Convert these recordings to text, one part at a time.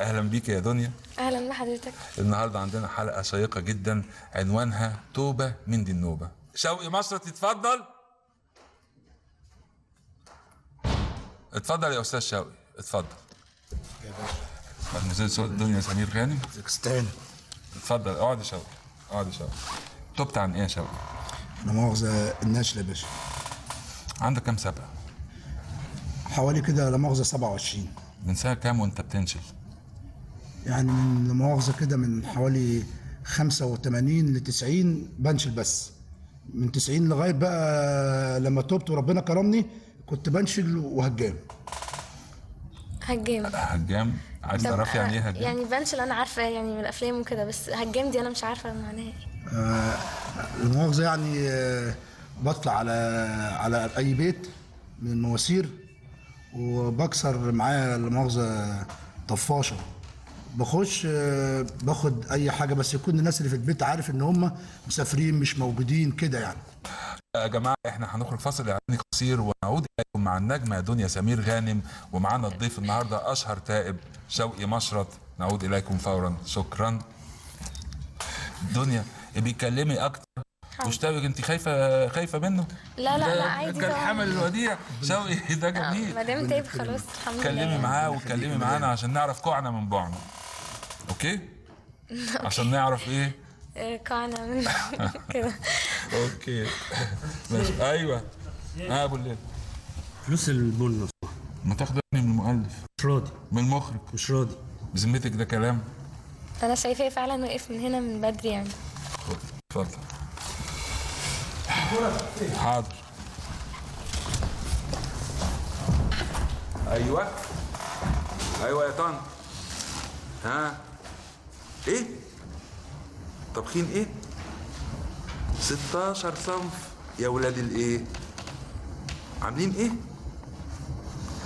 أهلا بيك يا دنيا. أهلا بحضرتك النهارده عندنا حلقة شيقة جدا عنوانها توبة من دي النوبة. شوقي مشرط اتفضل. اتفضل يا أستاذ شوقي اتفضل. نزل صوت دنيا سمير غانم. استنى اتفضل اقعد يا شوقي اقعد يا شوقي. تبت عن إيه يا شوقي؟ لا مؤاخذة الناشلة يا باشا. عندك كام سبقه حوالي كده لا مؤاخذة 27 من سنه كام وأنت بتنشل؟ يعني من لا مؤاخذة كده من حوالي 85 ل 90 بنشل بس. من 90 لغاية بقى لما توبت وربنا كرمني كنت بنشل وهجام. هجام. هجام؟ عايز طب تعرفي يعني إيه أنا- هجام؟ يعني بنشل أنا عارفة يعني من الأفلام وكده بس هجام دي أنا مش عارفة معناها إيه. لا مؤاخذة يعني آه، بطلع على على أي بيت من المواسير وبكسر معايا لا مؤاخذة طفاشة. بخش آه، باخد أي حاجة بس يكون الناس اللي في البيت عارف إن هم مسافرين مش موجودين كده يعني. يا جماعة إحنا هنخرج فاصل اعلاني قصير ونعود إليكم مع النجمه دنيا سمير غانم ومعانا الضيف النهارده أشهر تائب شوقي مشرط. نعود إليكم فورا. شكرا. دنيا بيكلمي أكتر. واشتبك انت خايفة خايفة منه؟ لا لا لا عادي كان. حمل الوديع. شوقي ده جميل. ما دام تايب خلاص الحمد لله. يعني. معاه واتكلمي معانا عشان نعرف كوعنا من بعنا أوكي؟ عشان نعرف إيه؟ آه، قاعنا من كده. أوكي. ماشي. أيوه. آه أبو الليل. فلوس البن ما تاخدني من المؤلف. مش راضي. من المخرج. مش راضي. بذمتك ده كلام؟ أنا شايفاه فعلا وقف من هنا من بدري يعني. اتفضل. حاضر. أيوه. أيوه يا طن. ها؟ إيه؟ طبخين إيه؟ 16 صنف. يا ولاد الايه؟ عاملين إيه؟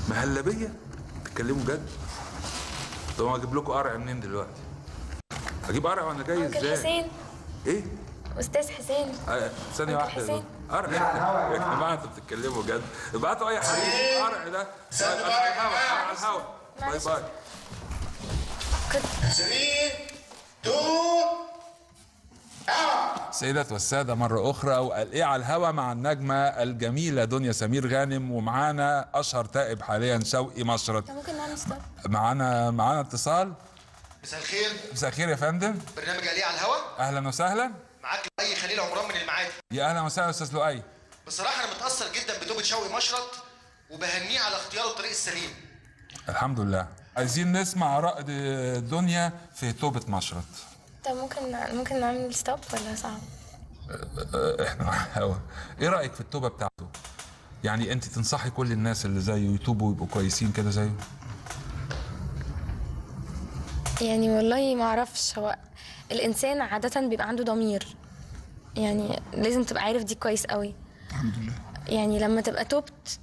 مهلبية؟ تتكلموا جد طب أجيب لكم قرع منين دلوقتي؟ أجيب قرع وأنا جاي إزاي؟ حسين. إيه؟ أستاذ حسين. آه، واحدة. حسين. قرع؟ يا جماعة أنتوا بتتكلموا جد ابعتوا أي حبيب قرع ده. على الهوا على الهوا. باي. باي. كنت 3 2 سيدات والسادة مرة أخرى وقال إيه على الهوا مع النجمة الجميلة دنيا سمير غانم ومعانا أشهر تائب حاليا شوقي مشرط ممكن نعمل ستوب معانا معانا اتصال؟ مساء الخير. مساء الخير يا فندم. برنامج عليه على الهوا؟ أهلا وسهلا. معاك اي خليل عمران من المعادي. يا أهلا وسهلا أستاذ لؤي. بصراحة أنا متأثر جدا بتوبة شوقي مشرط وبهنيه على اختياره الطريق السليم. الحمد لله. عايزين نسمع آراء د- دنيا في توبة مشرط طب ممكن ممكن نعمل ستوب ولا صعب؟ إحنا على الهوا إيه رأيك في التوبة بتاعته؟ يعني أنت تنصحي كل الناس اللي زيه يتوبوا ويبقوا كويسين كده زيه؟ يعني والله ما أعرفش. هو الإنسان عادة بيبقى عنده ضمير. يعني لازم تبقى عارف دي كويس قوي. الحمد لله. يعني لما تبقى توبت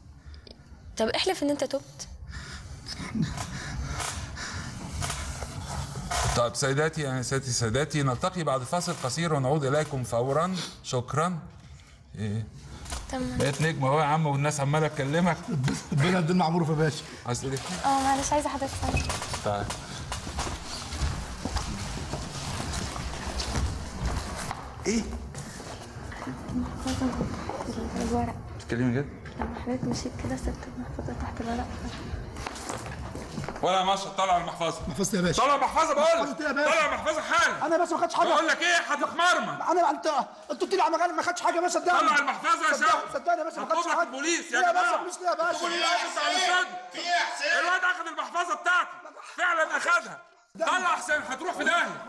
طب احلف إن أنت توبت. طيب سيداتي يعني سيداتي سادتي نلتقي بعد فاصل قصير ونعود إليكم فورا. شكرا. إيه؟ تمام. بقيت نجم أهو يا عم والناس عمالة تكلمك. ربنا يدينا معروف يا باشا. عايز تقول إيه؟ آه معلش عايزة حضرتك تعال إيه؟ الورق. بتتكلمي جد لما حضرتك مشيت كده سبت المحفظة تحت الورق. ولا ماشي طلع المحفظة. محفظتي يا باشا. طلع المحفظة بقول محفظتي يا باشا. طلع المحفظة حالا. أنا بس ما خدتش حاجة. بقول لك إيه؟ هتتمرمر أنا أنت أنت قلت لي على مجال ما خدتش حاجة يا باشا صدقني. طلع المحفظة يا شباب. صدقني يا باشا ما خدتش لك حاجة البوليس يا يا باشا مش يا باشا. البوليس على الصدر في يا حسين الواد أخذ المحفظة بتاعتي فعلا أخذها. طلع حسين هتروح في داهية.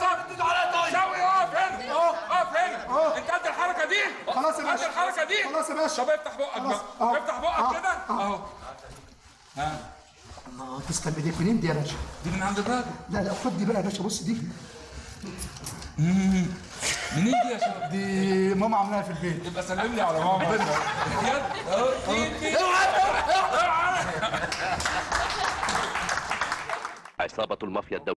صعب اديته اقف هنا اقف هنا انت قد الحركة دي؟ خلاص يا باشا. قد الحركة دي؟ خلاص يا باشا. طب افتح بقك بقى. آه. افتح بقك آه. كده. اهو ها. الله تسلم ايديك منين دي يا باشا؟ دي من عند الراجل لا لا خد دي بقى يا باشا. بص دي. منين دي يا شباب؟ دي ماما عاملاها في البيت. يبقى سلم لي على ماما. بجد اوعى عصابة المافيا الدولية.